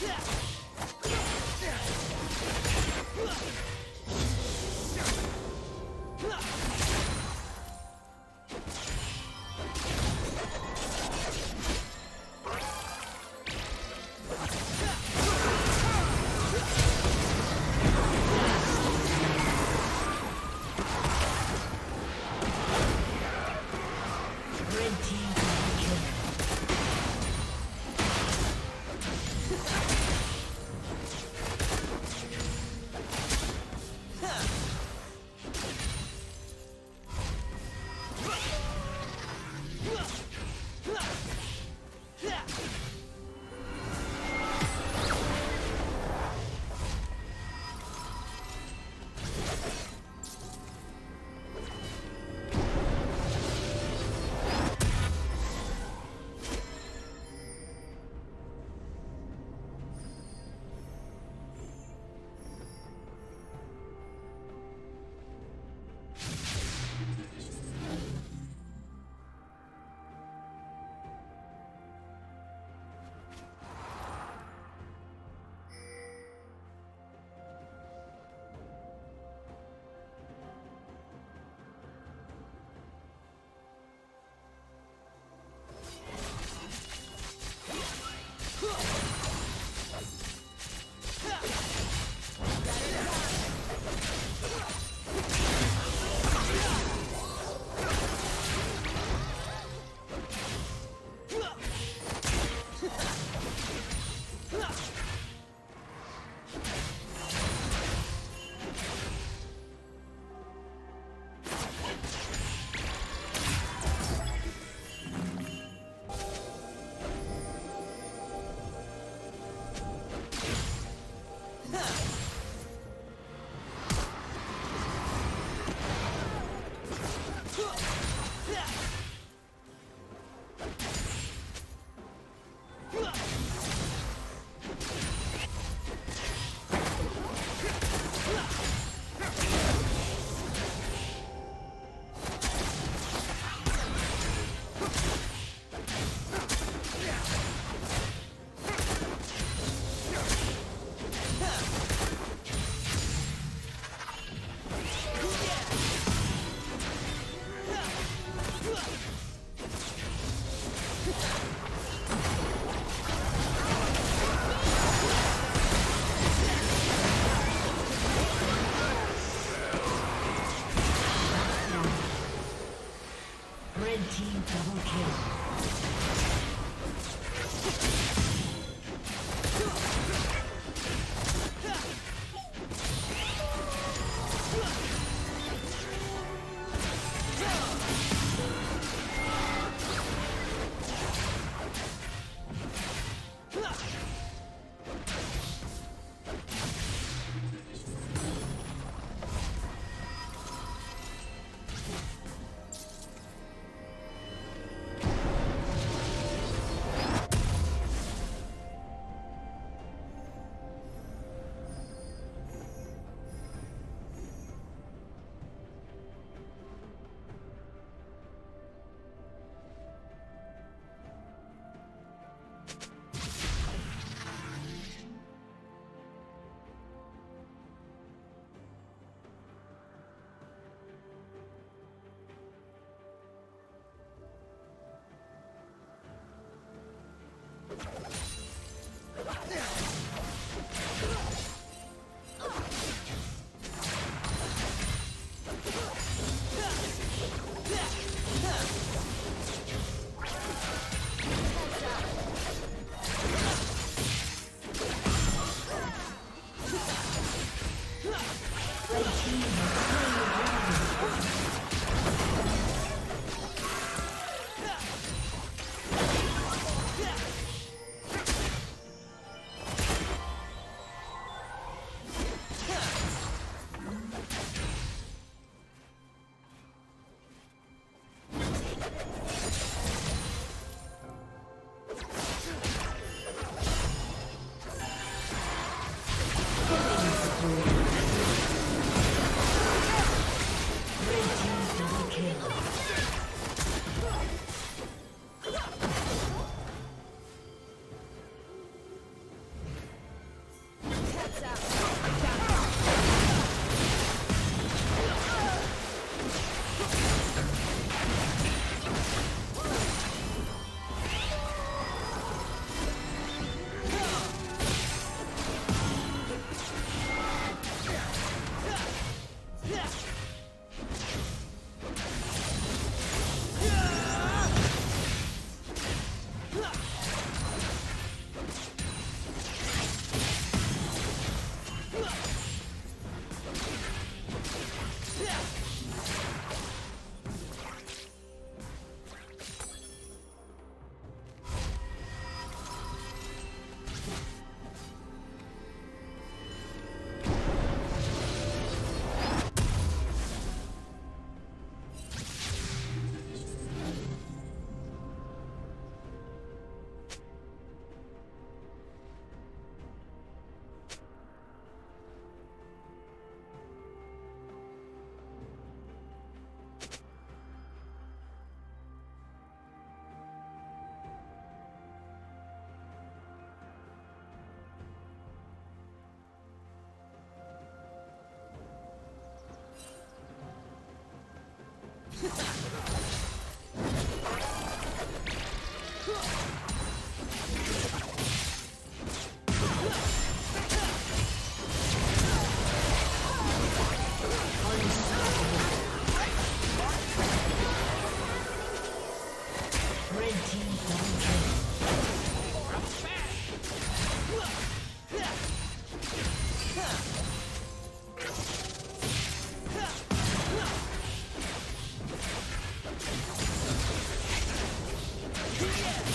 Yeah. Red Huh. Yeah.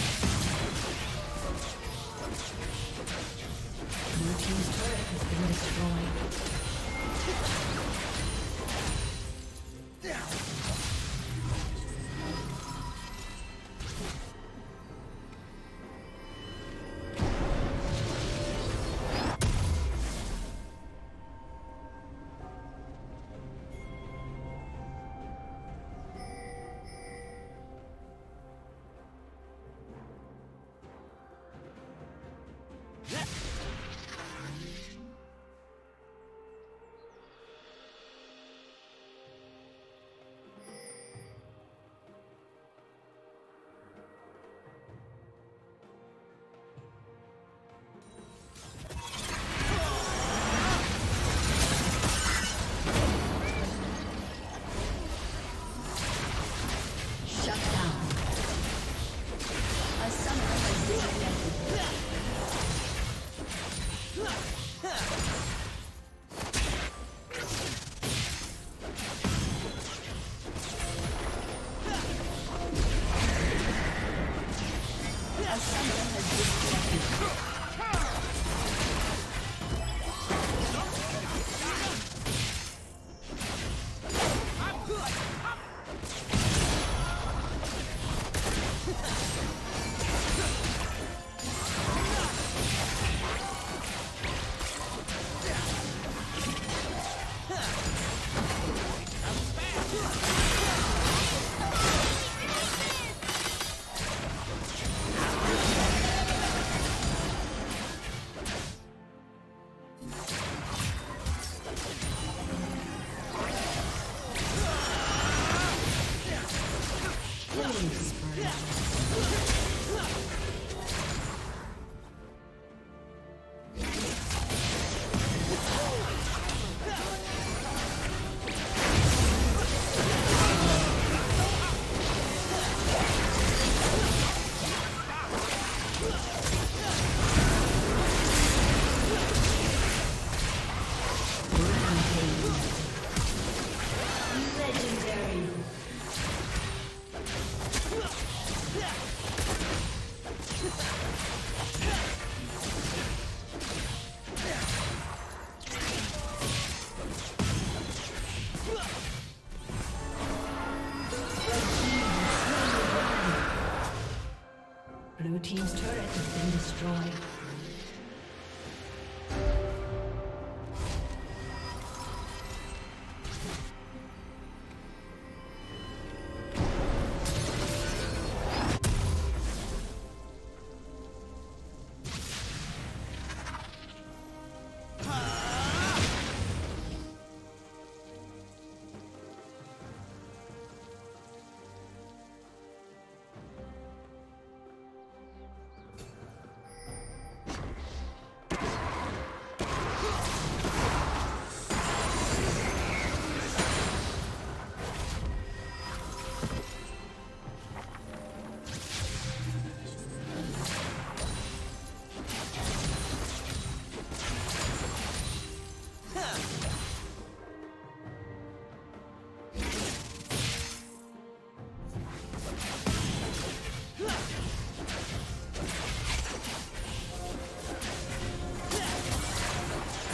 Destroyed.